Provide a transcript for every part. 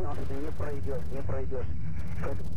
Понял, что не пройдешь, не пройдешь.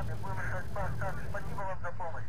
Будем решать Спасибо вам за помощь.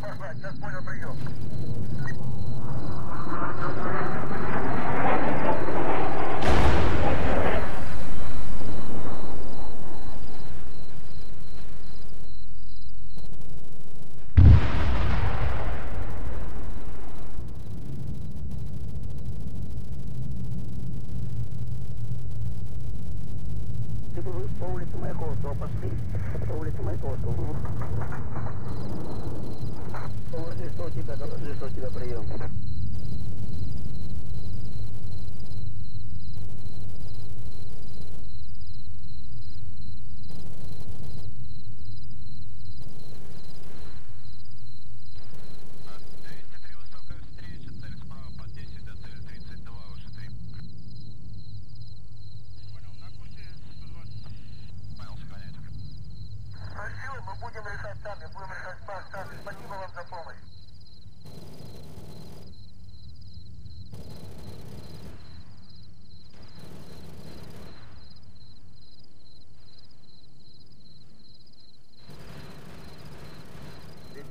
Just por el 方の重症記録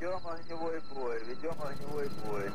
Ведем огневой бой, ведем огневой бой.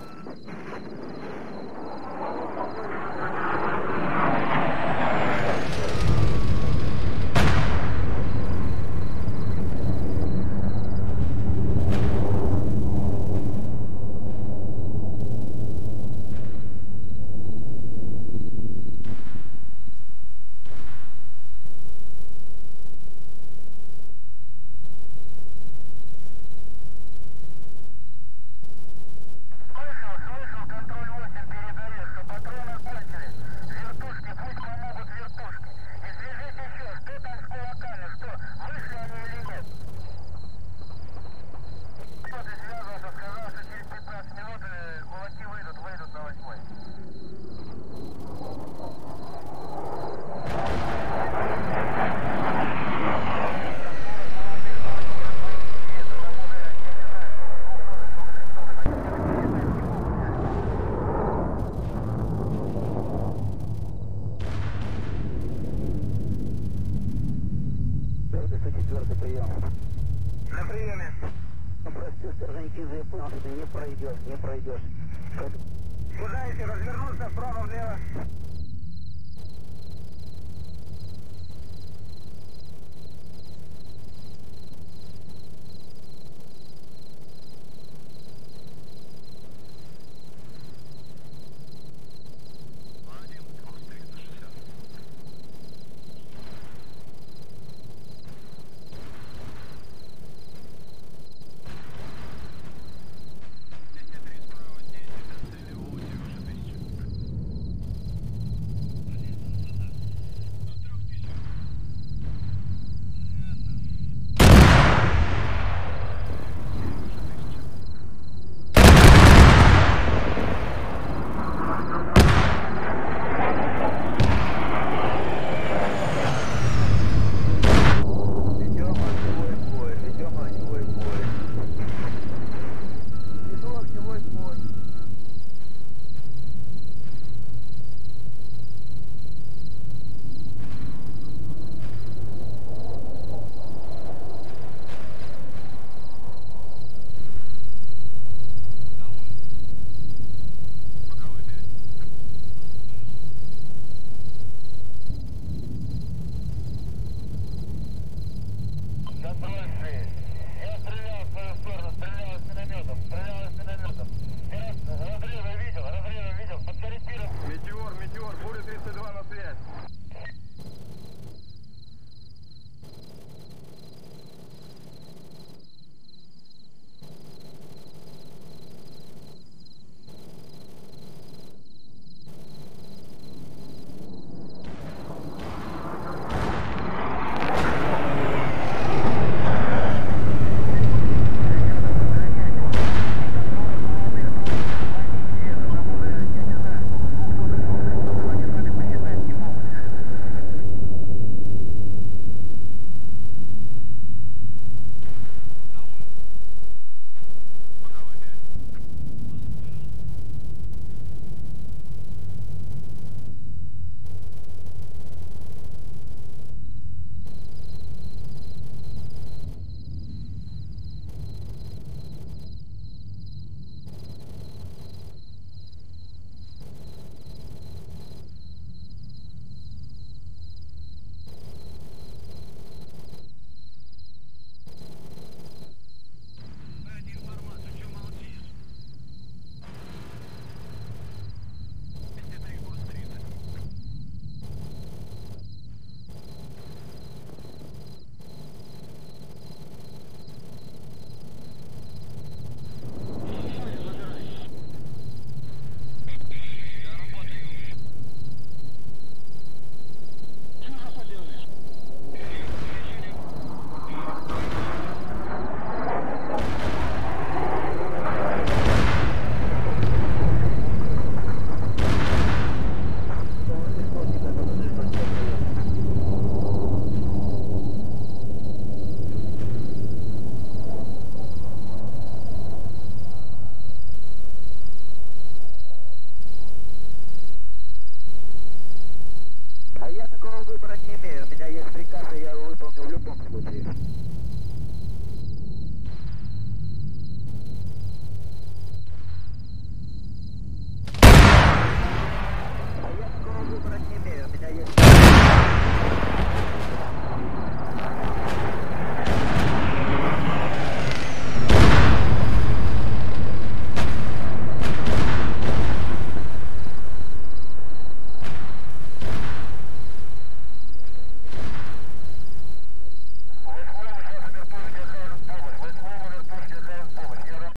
mira, mira, ahí el por.